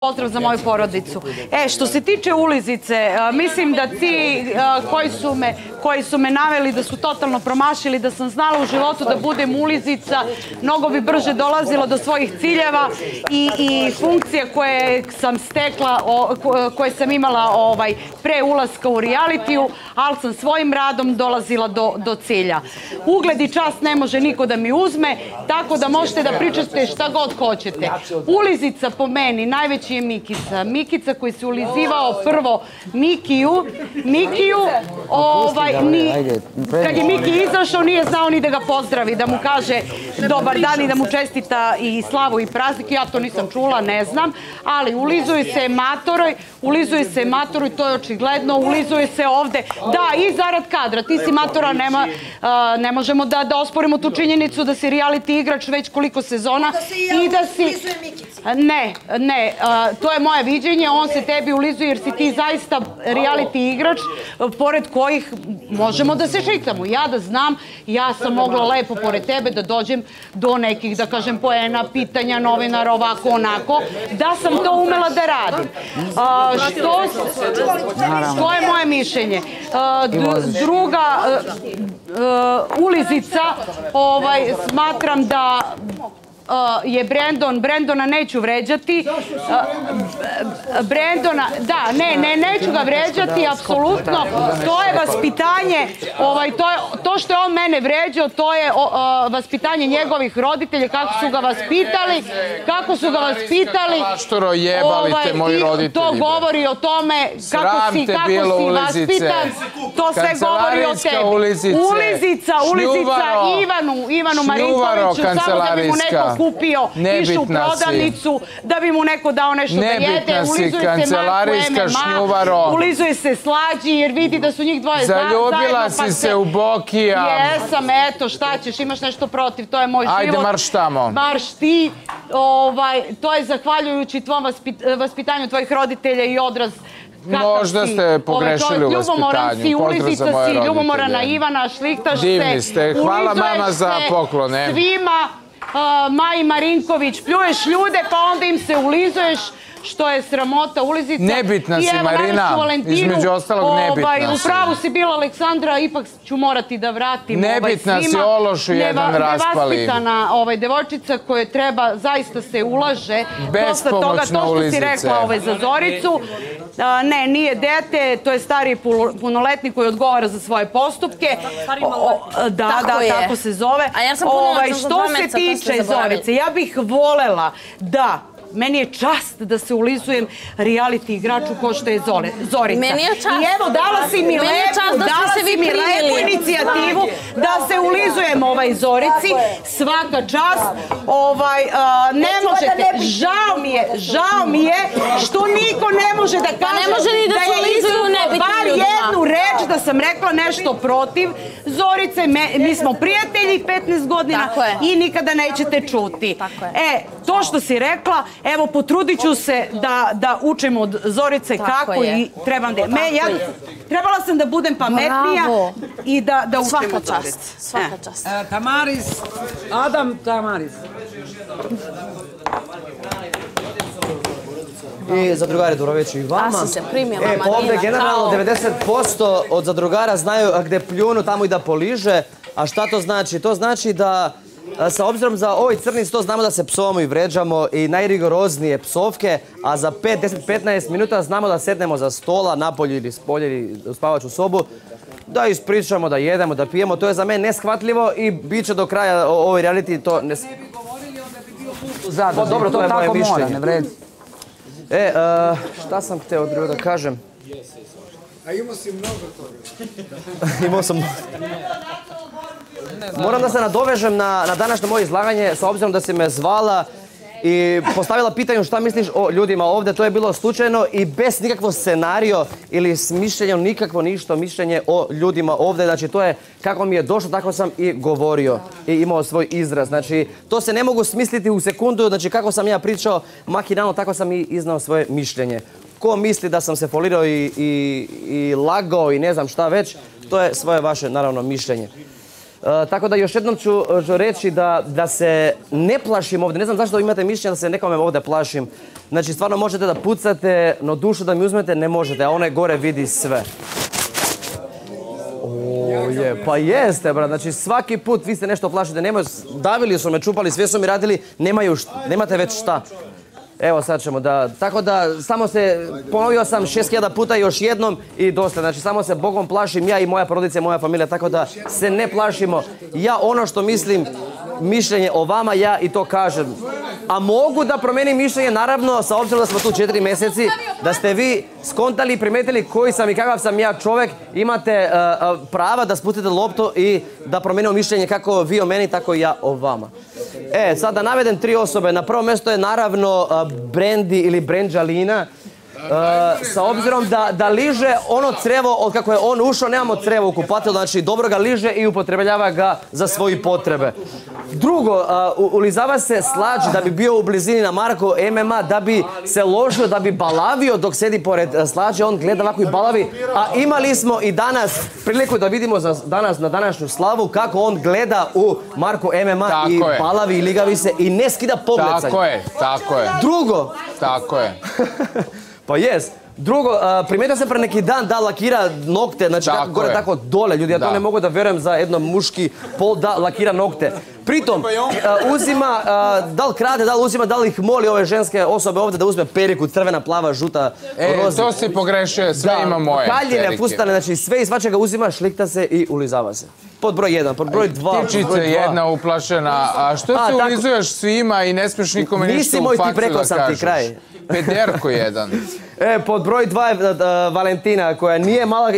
Pozdrav za moju porodicu. E, što se tiče ulizice, a, mislim da ti a, koji su, me, naveli da su totalno promašili, da sam znala u životu da budem ulizica, mnogo bi brže dolazila do svojih ciljeva i, i funkcije koje sam stekla, koje sam imala ovaj, pre ulaska u realitiju, ali sam svojim radom dolazila do, do cilja. Ugled i čast ne može niko da mi uzme, tako da možete da pričate šta god hoćete. Ulizica po meni, najveći je Mikica. Mikica koji se ulizivao prvo Mikiju, Mikiju, ovaj, ni, kad je Miki izašao nije znao ni da ga pozdravi, da mu kaže dobar dan i da mu čestita i slavu i praznik. Ja to nisam čula, ne znam, ali ulizuje se matoroj, ulizuje se matoroj, to je očigledno, ulizuje se ovde. Da, i zarad kadra, ti si matora, nema, ne možemo da, da osporimo tu činjenicu da si reality igrač već koliko sezona Da se i ja i da si... Ne, ne, to je moje viđenje, on se tebi ulizuje jer si ti zaista reality igrač pored kojih možemo da se šikamo. Ja da znam, ja sam mogla lepo pored tebe da dođem do nekih, da kažem, poena, pitanja, novinara, ovako, onako, da sam to umela da radim. A, što, to je moje mišljenje. A, druga, a, a, ulizica, ovaj, smatram da je Brandon, Brandona neću vređati. Uh, Brandona, da, ne, ne, neću ga vređati, apsolutno. To je vaspitanje, ovaj, to, je, to što je on mene vređao, to je o, o, vaspitanje njegovih roditelja, kako su ga vaspitali, kako su ga vaspitali. Maštoro, jebali te moji i roditelji, To govori o tome kako si, kako si vaspitan. To sve govori o tebi. Ulizica, ulizica. Ivanu, Ivanu Marinkoviću, samo da bi mu neko. Kupio, išao u prodavnicu, da bi mu neko dao nešto da jede, ulizuje se Marku kancelarijska MMA, ulizuje se slađi jer vidi da su njih dvoje za- Zaljubila zajedno, pa si se u Bokija. Jesam, eto, šta ćeš, imaš nešto protiv, to je moj Ajde, život. marš tamo. Marš ti, ovaj, to je zahvaljujući tvom vaspit- vaspitanju tvojih roditelja i odraz kakav Možda si. ste Ovaj, pogrešili u vaspitanju. si, ulizica si, ljubomorana. Ivana, šliktaš Divni ste. Hvala, mama, za poklone. Svima, Maji Marinković, pljuješ ljude pa onda im se ulizuješ što je sramota ulizica. Nebitna I si, evo, Marina. Između ostalog, nebitna ovaj, U si. pravu si bila, Aleksandra, ipak ću morati da vratim ovaj, Nebitna si, ološu jedan Neva- raspali. Nevaspitana ovaj, devojčica koje treba, zaista se ulaže. Dosta toga, to Bespomoćna što si rekla ovaj, za Zoricu. A, ne, nije dete, to je stariji puno- punoletnik koji odgovara za svoje postupke. Stari O- o, maloletnik. Da, Tako da, tako se zove. A ja sam punoletna za Što se tiče. Zorice, ja bih volela da meni je čast da se ulizujem reality igraču ko što je Zole, Zorica. Meni je čast. I evo, dala si mi lepu, da dala si mi lepu inicijativu da se ulizujem ovaj Zorici. Svaka čast. Ovaj, ne možete, žao mi je, žao mi je što niko ne može da kaže ne može ni da se je ulizuju izvukao nebitnim bar ljudima. jednu reč da sam rekla nešto protiv Zorice. Me- mi smo prijatelji 15 godina i nikada nećete čuti. E, to što si rekla, evo potrudit ću se da, da učim od Zorice Tako kako je. i trebam da... Me, ja, trebala sam da budem pametnija Bravo. i da, da učim Svaka od Zorice. čast, svaka čast. E, Tamaris, Adam Tamaris. I zadrugari dobro večer i vama. Ja sam se primila, E, pa ovdje generalno čao. 90% od zadrugara znaju gdje pljunu tamo i da poliže. A šta to znači? To znači da a, sa obzirom za ovaj crni sto znamo da se psovamo i vređamo i najrigoroznije psovke, a za 5, 10, 15 minuta znamo da sednemo za stola, napolju ili spolje ili u spavaču sobu, da ispričamo, da jedemo, da pijemo. To je za mene neshvatljivo i bit će do kraja ovoj reality to ne... Zadruzi. Pa dobro, to je moje tako mora, mišljenje. E, e, šta sam htio drugo da kažem? A imao si mnogo toga. Imao sam... Moram da se nadovežem na, na današnje moje izlaganje s obzirom da si me zvala i postavila pitanje šta misliš o ljudima ovdje. To je bilo slučajno i bez nikakvo scenario ili s mišljenjem, nikakvo ništa mišljenje o ljudima ovdje. Znači to je kako mi je došlo, tako sam i govorio i imao svoj izraz. Znači to se ne mogu smisliti u sekundu, znači kako sam ja pričao makinalno, tako sam i iznao svoje mišljenje. Ko misli da sam se folirao i, i, i lagao i ne znam šta već, to je svoje vaše naravno mišljenje. E, tako da još jednom ću e, reći da, da se ne plašim ovdje. Ne znam zašto imate mišljenje da se nekome ovdje plašim. Znači stvarno možete da pucate, no dušu da mi uzmete ne možete, a onaj gore vidi sve. O, je, pa jeste, brat. Znači svaki put vi ste nešto plašite, nemaju, davili su me, čupali, sve su mi radili, nemaju, št- nemate već šta. Evo sad ćemo da, tako da samo se, ponovio sam šest hiljada puta još jednom i dosta. Znači samo se Bogom plašim ja i moja porodica i moja familija, tako da se ne plašimo. Ja ono što mislim, mišljenje o vama, ja i to kažem. A mogu da promenim mišljenje, naravno, sa obzirom da smo tu četiri mjeseci, da ste vi skontali i primetili koji sam i kakav sam ja čovjek, imate uh, prava da spustite loptu i da promenimo mišljenje kako vi o meni, tako i ja o vama. E, sad da navedem tri osobe. Na prvom mjestu je naravno Brandy ili Brandžalina. Uh, sa obzirom da, da liže ono crevo od kako je on ušao, nemamo crevo u kupatilu, znači dobro ga liže i upotrebljava ga za svoje potrebe. Drugo, uh, ulizava se slađ da bi bio u blizini na Marko MMA, da bi se ložio, da bi balavio dok sedi pored uh, slađe, on gleda ovako i balavi, a imali smo i danas priliku da vidimo za danas na današnju slavu kako on gleda u Marko MMA Tako i je. balavi i ligavi se i ne skida pogled Tako je, tako je, Drugo, tako je. pa jes. Drugo, primijetio sam pre neki dan da lakira nokte, znači Tako kako gore, je. tako dole. Ljudi, ja to Da. ne mogu da verujem za jedno muški pol da lakira nokte. Pritom, uzima, da li krade, da li uzima, da li ih moli ove ženske osobe ovdje da uzme periku, crvena, plava, žuta, E, roza. to si pogrešio, sve ima moje. Haljine, perike. fustane, znači sve i svačega uzima, šlikta se i ulizava se. Pod broj jedan, pod broj dva. pod Tičice broj dva. jedna uplašena, a što se ulizuješ svima i ne smiješ nikome Nisi ništa moj u tip, facu rekao da sam ti, kažeš. kraj. Pederko jedan. E, pod broj dva je e, Valentina, koja nije mala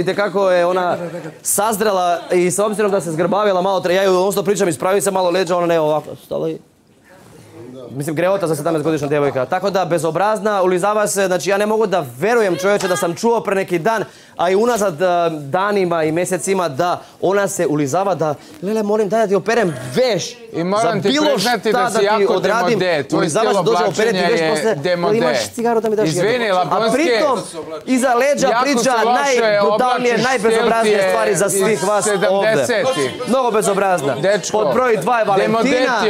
i tekako je ona sazrela i s obzirom da se zgrbavila malo, ja ju ono što pričam, ispravi se malo leđa, ona ne ovako, stala i... Mislim, greota za 17 godišnja djevojka. Tako da, bezobrazna, ulizava se, znači ja ne mogu da verujem čovječe da sam čuo pre neki dan, a i unazad e, danima i mjesecima da ona se ulizava da, lele, molim, daj da ti operem veš. I moram ti priznati da si jako demode. Tvoj stil oblačenja je demode. imaš cigaru da mi daš Izvini, jednu. A pritom, iza leđa priča najbrutalnije, najbezobraznije stvari za svih vas ovdje. 70-ih. Mnogo bezobrazna. Dečko, Pod broj dva je Valentina.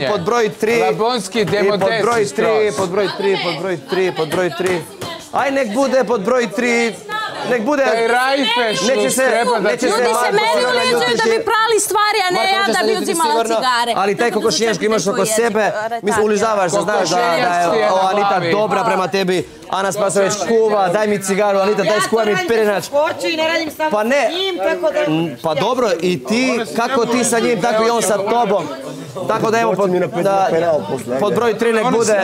I pod broj tri. Labonski I pod broj tri, skroz. pod broj tri, pod broj tri, pod broj tri. Aj nek bude pod broj tri. Nek bude... Taj Rajfeš Neće se- treba da ti Ljudi se meni ulizuju da bi prali stvari, a ne ja da bi uzimala cigare. Ali taj kokošinjački imaš oko sebe, mislim ulizavaš se, znaš da, je Anita dobra prema tebi. Ana Spasović kuva, daj mi cigaru, Anita daj skuvaj mi pirinač. Sporću i ne radim samo Pa ne. s njim, tako da... Mm, Pa dobro, i ti, kako ti sa njim, tako i on sa tobom. Tako da evo, pod, da, pod broj 3 nek bude...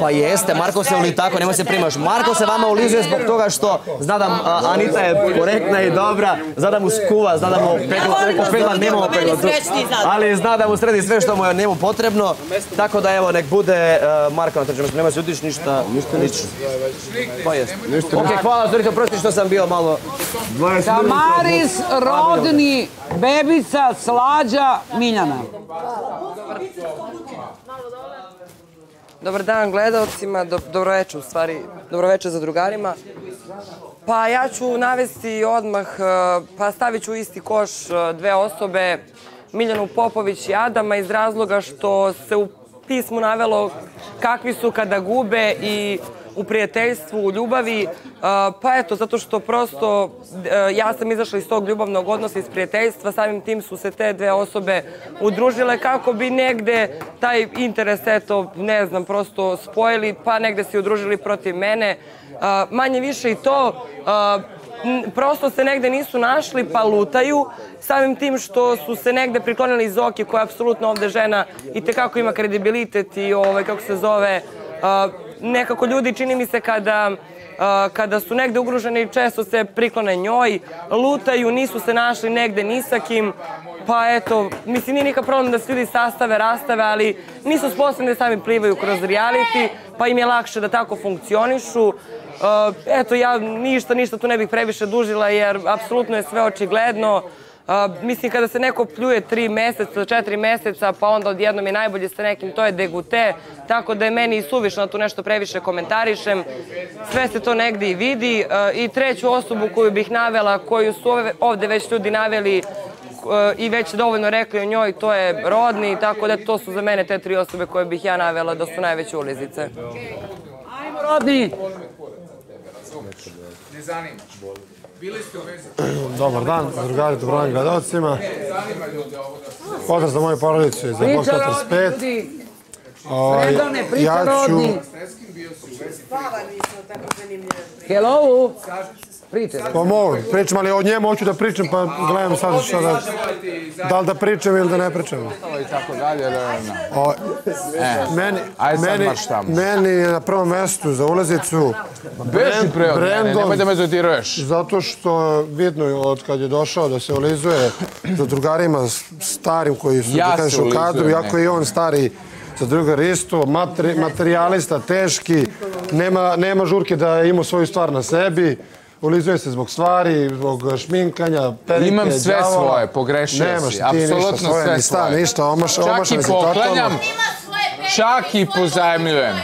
Pa jeste, Marko se uli tako, nemoj se primaš. Marko se vama ulizuje zbog toga što zna da a, Anita je korektna i dobra, zna da mu skuva, zna da mu pegla, nemamo pegla. Ali zna da mu sredi sve što mu je njemu potrebno. Tako da evo, nek bude uh, Marko na trećem mjestu. Nema se ljutiš ništa, ništa, ništa. Pa jeste. Ok, hvala, Zorite, oprosti što sam bio malo... Tamaris, rodni, bebica, slađa, Miljana. Dobar dan gledalcima, do, dobro večer u stvari, dobro večer za drugarima. Pa ja ću navesti odmah, e, pa stavit ću isti koš e, dve osobe, Miljanu Popović i Adama iz razloga što se u pismu navelo kakvi su kada gube i u prijateljstvu, u ljubavi. E, Pa eto, zato što prosto e, ja sam izašla iz tog ljubavnog odnosa, iz prijateljstva, samim tim su se te dve osobe udružile kako bi negde taj interes, eto, ne znam, prosto spojili, pa negde se udružili protiv mene. E, Manje više i to, prosto se negde nisu našli pa lutaju samim tim što su se negde priklonili Zoki koja je apsolutno ovde žena i tekako ima kredibilitet i ovaj, kako se zove nekako ljudi čini mi se kada kada su negde ugroženi često se priklone njoj, lutaju, nisu se našli negde ni sa kim, pa eto, mislim nije nikak problem da se ljudi sastave, rastave, ali nisu sposobni da sami plivaju kroz reality, pa im je lakše da tako funkcionišu. Eto, ja ništa, ništa tu ne bih previše dužila jer apsolutno je sve očigledno. Mislim, kada se neko pljuje tri meseca, četiri meseca, pa onda odjednom je najbolje sa nekim, to je degute. Tako da je meni suvišno da tu nešto previše komentarišem. Sve se to negdje i vidi. I treću osobu koju bih navela, koju su ovde već ljudi naveli, e, i već dovoljno rekli o njoj, to je rodni, tako da to su za mene te tri osobe koje bih ja navela da su najveće ulizice. Ajmo rodni. Dobar dan, drugari, dobrodan gledalcima. Pozdrav za moju porodicu iz Priča rodni 45. ljudi. Ovaj, Predone, priča ja ću, rodni. Hello. Pričaj. pa mogu, pričam, ali o njemu hoću da pričam, pa gledam sad šta da, da li da pričam ili da ne pričam. I tako dalje, E, meni, meni, meni je na prvom mestu za ulazicu Beži pre od mene, nemoj da me dodiruješ. Zato što vidno je od kad je došao da se ulizuje za drugarima starim koji su Ja da kažeš u kadru, je i on stari za drugar isto, materi- materijalista, teški, nema, nema žurke da ima svoju stvar na sebi, ulizuje se zbog stvari, zbog šminkanja, perike, Imam sve đavola. svoje, pogrešio Nemaš si, ti ništa apsolutno svoje, sve ni sta, svoje. ništa, omaš, Čak omašan i poklanjam, čak i pozajmljujem.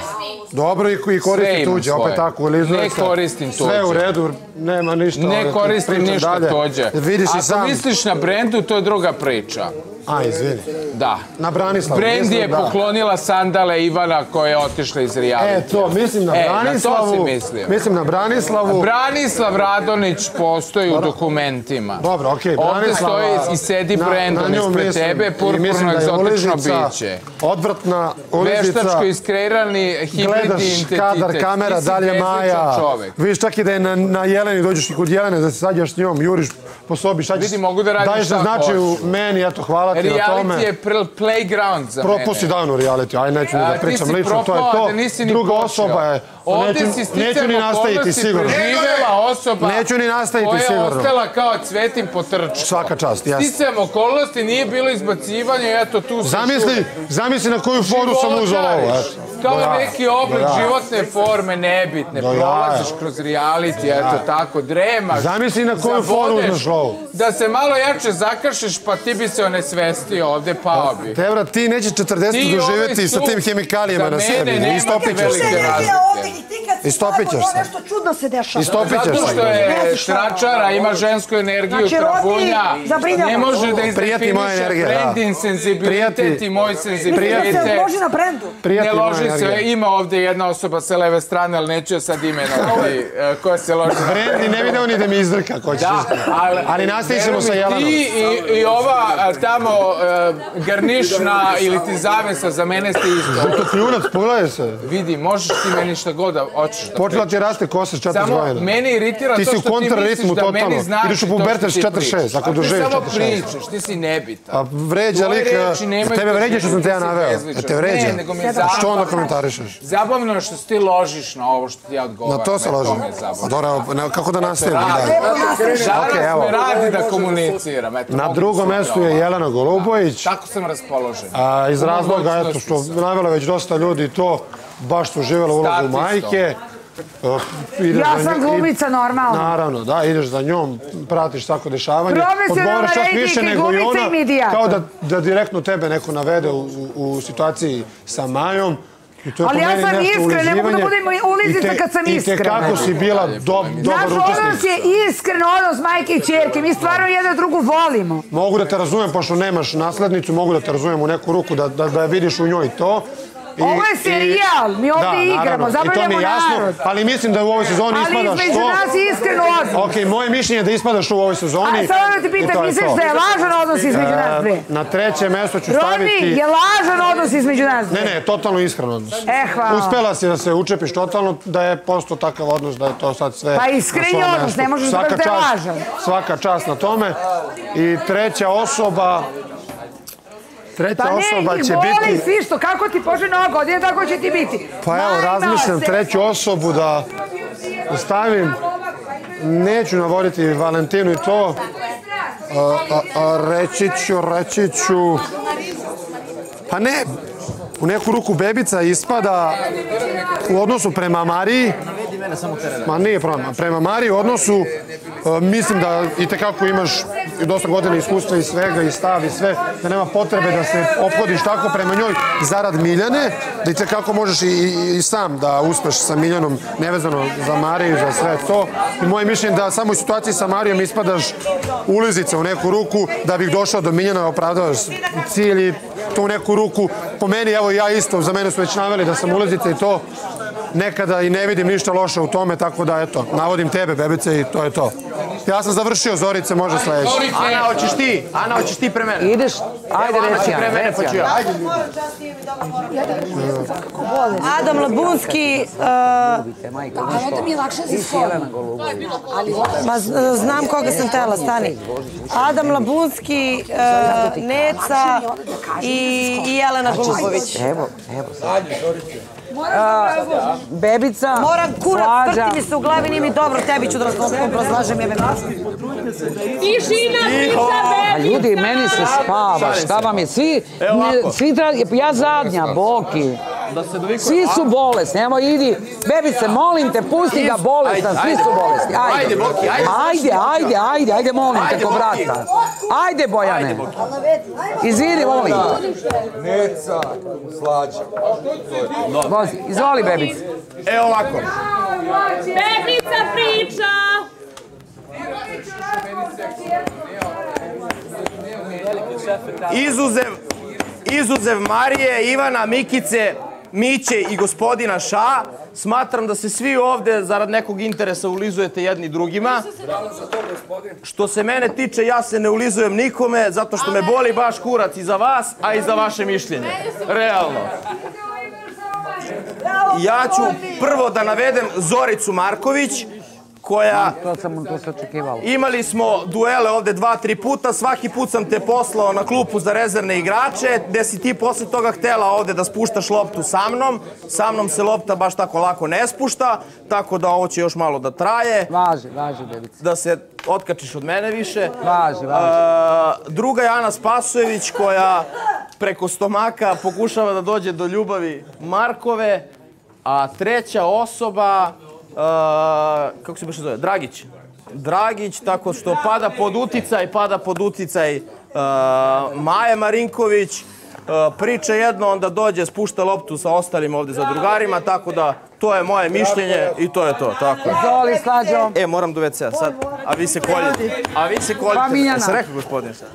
Dobro i koji Sve koristi imam tuđe, svoje. opet tako, ulizuje Ne se. koristim Sve u tuđe. redu, nema ništa. ono, Ne ti koristim ništa dalje. tođe. Vidiš i Ako sam. misliš na brendu, to je druga priča. A, izvini. Da. Na Branislavu. Mislim, je poklonila sandale Ivana koja je otišla iz reality. E, to, mislim na E, na to Branislavu. si mislio. Mislim na Branislavu. Branislav Radonić postoji u dokumentima. Dobro, okej, Ovde Branislava. stoji i sedi na- Brandon nju ispred mislim. tebe, purpurno egzotično biće. Odvratna ulizica. Veštačko iskreirani hibridni Gledaš identitet. kadar, kamera, dalje Maja. Vidiš čak i da je na, na Jeleni, dođeš i kod Jelene da se sađaš s njom, juriš po sobi, šta ćeš... Vidi, mogu da radim Daješ šta da znači u meni, eto, hvala ti na tome. Reality je pl- playground za mene. Propusti dan u reality, aj neću ni da pričam lično, to je to. Druga osoba je, Ovde neću, si neću ni nastaviti sigurno. osoba Neću ni nastaviti koja je sigurno. ostala kao cvetim po trčku. Svaka čast, jasno. Sticajem okolnosti, nije bilo izbacivanja, eto tu se Zamisli, zamisli na koju foru sam uzeo ovo, Do Kao jaja. neki oblik Do životne forme, nebitne. Do. Prolaziš kroz reality, eto tako, dremaš. Zamisli na koju zabodeš, uzmeš lovu. Da se malo jače zakašeš, pa ti bi se onesvestio ovde, pao bi. Tebra, ti nećeš 40 Ti doživjeti ovaj sa tim hemikalijama na sebi. nemate Istopit ćeš velike se. i ti kad si Istopit ćeš ovako, se. nešto čudno se dešava. Istopit ćeš Zato se. što Ne je stračara, ima žensku energiju, Znači, trabunja, ne može da izdefiniše insenzibilitet Prijati. i moj Mislim da se senzibilitet. loži na brendu. Ne loži. Se, ima ovde jedna osoba sa leve strane, ali neću je sad imenovati, e, koja se loži. Brendi ne video ni da mi izdrka ko Da, iskreno. ali, Ali nastavit ćemo veruj sa mi, Jelenom. Ti i, i ova a, tamo e, garnišna ili ti zavesa za mene ste isto. To kljunac, pogledaj se. Vidi, možeš ti meni šta god da hoćeš da Počela ti raste kosa s 40 Samo godina. mene iritira Ti to si u što ti misliš da totalno. meni znači Ideš u to što pubertet s ti 46, pričaš. ako A ti doživiš samo 46. pričaš, ti si nebitan. A vređa lik, tebe vređa što sam te ja ti naveo. te vređa. Ne, nego mi je Što onda. Komentarišeš? Zabavno je što se ti ložiš na ovo što ti ja odgovaram. Na to se ložim. A dobro, kako da nastavim evo. me radi da komuniciram. Na drugom mestu je. Jelena Golubović. Tako sam raspoložen. A, iz razloga, eto, što su. navela već dosta ljudi to, baš su živjela ulogu majke. Ideš Ja sam glumica, normalno. Naravno, da, ideš za njom, pratiš svako dešavanje. Profesionalna odgovaraš čak više nego i glumica ona, i medijator. Kao da, da direktno tebe neko navede u, u, u situaciji sa Majom. Ali ja sam iskren, ne mogu da budem ulizica I kad sam I te kako si bila do, dobar Naš odnos učesnik. je iskren odnos majke i čerke. Mi stvarno jedna drugu volimo. Mogu da te razumem, pošto nemaš naslednicu, mogu da te razumem u neku ruku, da, da, da vidiš u njoj to. I- Ovo je serijal, mi ovdje Da, igramo, zabavljamo jasno, narod. ali mislim da u ovoj sezoni Ali ispadaš između to. nas je iskren odnos. Ok, moje mišljenje je da ispadaš u ovoj sezoni. A samo da te i pitam, misliš to. da je lažan odnos između nas dve? E, Na treće mesto ću staviti... je lažan odnos između nas Ne, dve? ne, totalno iskren odnos. E, hvala. Uspela si da se učepiš totalno, da je postao takav odnos, da je to sad sve Pa iskren je odnos, ne možeš da je lažan. Svaka čast na tome. I treća osoba... Treća Pa ne, osoba njih će voli biti... svi što, kako ti pože nova godina, tako će ti biti. Pa evo, razmišljam treću osobu da stavim. Neću navoditi Valentinu i to. A, a, a, reći ću, reći ću... Pa ne, u neku ruku bebica ispada u odnosu prema Mariji. Ma nije problem. Prema Mariji u odnosu, mislim da i tekako imaš dosta godina iskustva i svega i stav i sve, da nema potrebe da se ophodiš tako prema njoj zarad Miljane, da i tekako možeš i, i, i sam da uspeš sa Miljanom nevezano za Mariju, za sve to. I moje mišljenje da samo u situaciji sa Marijom ispadaš ulizice u neku ruku da bih došao do Miljana, opravdavaš cilj i to u neku ruku. Po meni, evo ja isto, za mene su već naveli da sam ulizica i to nekada i ne vidim ništa loše u tome, tako da eto, navodim tebe, bebice, i to je to. Ja sam završio, Zorice, može sledeće. Ana, hoćeš ti? Ana, hoćeš ti pre mene? Ideš, ajde reci pa ću ja. Adam Labunski, Onda mi je lakše ma znam koga sam tela, stani. Adam Labunski, uh, Neca i, Jelena Golubović. Evo, evo bebica, Moram kurac, Slađa. vrti mi se u glavi, nije mi dobro, tebi ću da obrazlažem jebe. Tišina, A ljudi, meni se spava, šta vam je, svi, svi ja zadnja, Boki. Svi su bolesni, evo idi, bebice, molim te, pusti ga bolestan, svi su bolesni, ajde. Ajde, Boki, ajde. Ajde, ajde, ajde, ajde, molim te, Ajde, ko brata. Ajde, Bojane. Izvini, molim te. Neca, slađa. Vozi, izvoli, bebice. E ovako. Bebica priča! Izuzev, izuzev Marije, Ivana, Mikice, Miće i gospodina Ša, smatram da se svi ovde zarad nekog interesa ulizujete jedni drugima. Što se mene tiče, ja se ne ulizujem nikome, zato što me boli baš kurac i za vas, a i za vaše mišljenje. Realno. Ja ću prvo da navedem Zoricu Marković, koja To sam, to se očekivalo. Imali smo duele ovde dva, tri puta, svaki put sam te poslao na klupu za rezervne igrače, gde si ti posle toga htela ovde da spuštaš loptu sa mnom. Sa mnom se lopta baš tako lako ne spušta, tako da ovo će još malo da traje, Važi, važi, bebice. da se otkačiš od mene više. Važi, važi. Druga je Ana Spasojević koja preko stomaka pokušava da dođe do ljubavi Markove, a treća osoba, kako se baš zove, Dragić. Dragić, tako što pada pod uticaj, pada pod uticaj a, Maje Marinković, a, priča jedno, onda dođe, spušta loptu sa ostalim ovde za drugarima, tako da to je moje mišljenje i to je to, tako. je. Izvoli, slađo. E, moram do WC-a sad, a vi se koljete. A vi se koljete. Pa. Jesam rekao gospodine sad?